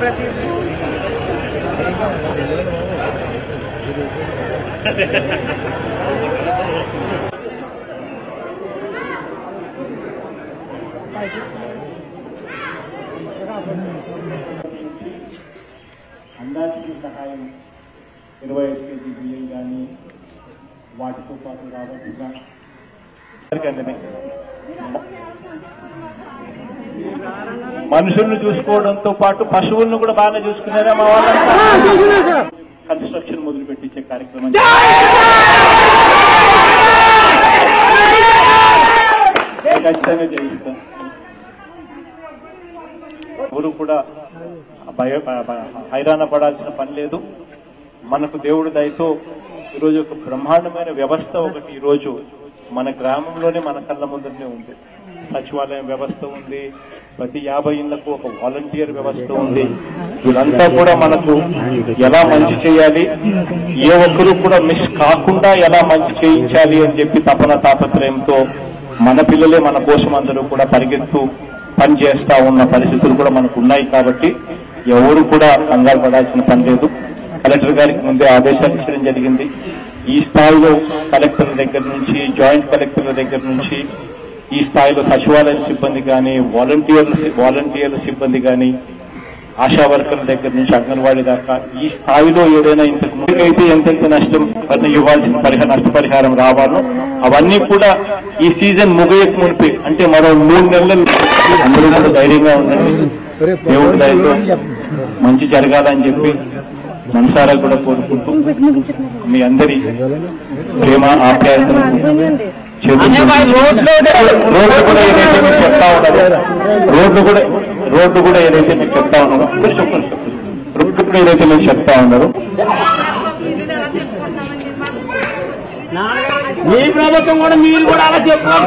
भारत रत्न అందాజకి సహాయం ఇరవై ఐదు కేజీ బియ్యం కానీ వాటితో పాటు రావాల్సిన అందరికీ మనుషుల్ని చూసుకోవడంతో పాటు పశువులను కూడా బాగానే చూసుకున్నారా మా వాళ్ళ కన్స్ట్రక్షన్ మొదలు పెట్టించే కార్యక్రమం ఖచ్చితంగా ఎవరు కూడా భయ హైరాణ పడాల్సిన పని లేదు మనకు దేవుడి దయతో ఈరోజు ఒక బ్రహ్మాండమైన వ్యవస్థ ఒకటి ఈరోజు మన గ్రామంలోనే మన కళ్ళ ముందునే ఉంది సచివాలయం వ్యవస్థ ఉంది ప్రతి యాభై ఇళ్లకు ఒక వాలంటీర్ వ్యవస్థ ఉంది వీళ్ళంతా కూడా మనకు ఎలా మంచి చేయాలి ఏ ఒక్కరు కూడా మిస్ కాకుండా ఎలా మంచి చేయించాలి అని చెప్పి తపన తాపత్రయంతో మన పిల్లలే మన కోసం అందరూ కూడా పరిగెత్తు పనిచేస్తా ఉన్న పరిస్థితులు కూడా మనకు ఉన్నాయి కాబట్టి ఎవరు కూడా కంగారు పడాల్సిన పని లేదు కలెక్టర్ గారికి ముందే ఆదేశాలు ఇచ్చడం జరిగింది ఈ స్థాయిలో కలెక్టర్ల దగ్గర నుంచి జాయింట్ కలెక్టర్ల దగ్గర నుంచి ఈ స్థాయిలో సచివాలయ సిబ్బంది కానీ వాలంటీర్ల వాలంటీర్ల సిబ్బంది కానీ ఆశా వర్కర్ల దగ్గర నుంచి అంగన్వాడీ దాకా ఈ స్థాయిలో ఏదైనా ఇంతకు ముందుకైతే ఎంతైతే నష్టం ఇవ్వాల్సిన పరిహారం నష్టపరిహారం రావాలో అవన్నీ కూడా ఈ సీజన్ ముగయకు మునిపి అంటే మరో మూడు నెలలు అందరూ కూడా ధైర్యంగా ఉండండి మంచి జరగాలని చెప్పి మనసారా కూడా కోరుకుంటూ మీ అందరి ప్రేమ ఆప్యాయతలు కూడా చెప్తా కూడా రోడ్డు కూడా ఏదైతే మీకు చెప్తా ఉన్నారో రోడ్డు కూడా ఏదైతే మీకు చెప్తా ఉన్నారో మీ ప్రభుత్వం కూడా మీరు కూడా అలా చెప్పారు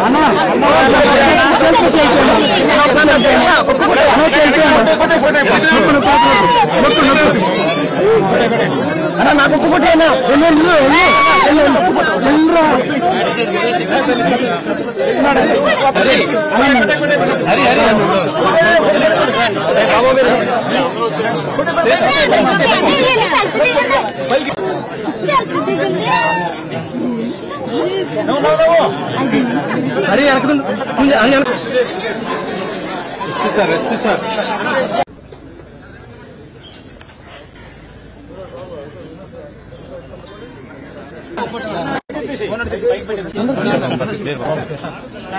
అన్న siempre es el tema. No, no se el tema. No No, ¡El No. ¡El No. ¡El ¡El ¡El No. అరే వెనక ముందు అరే వెనక సార్ సార్ అందరూ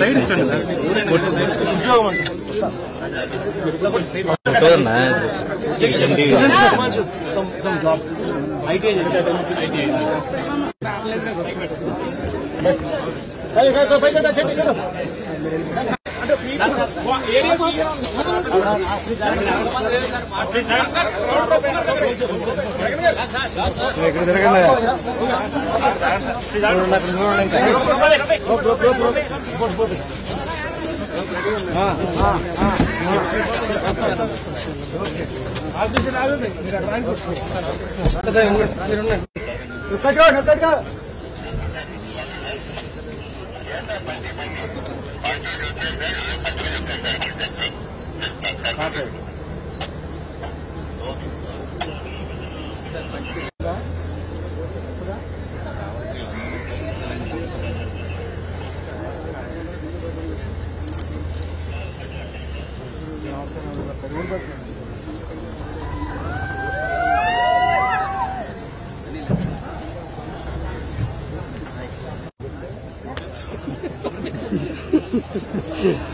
సైడ్ ఇచ్చండి ఐటీఐ ఏరియా ఇక్కడ తిరగండి ఇక్కడ ఇక్కడ satu sudah Thank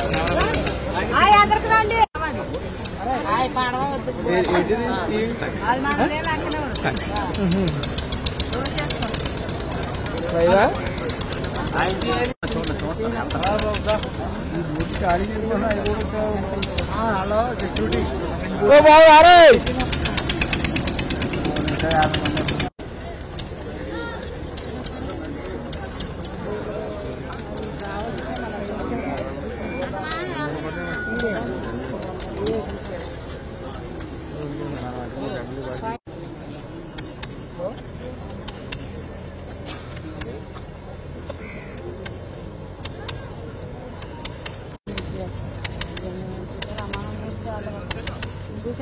hello security ఓ బాబు అరే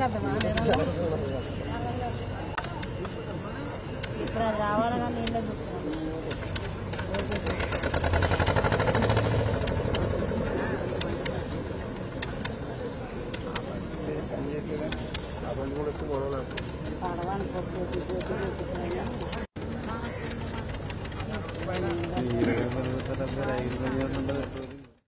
干嘛？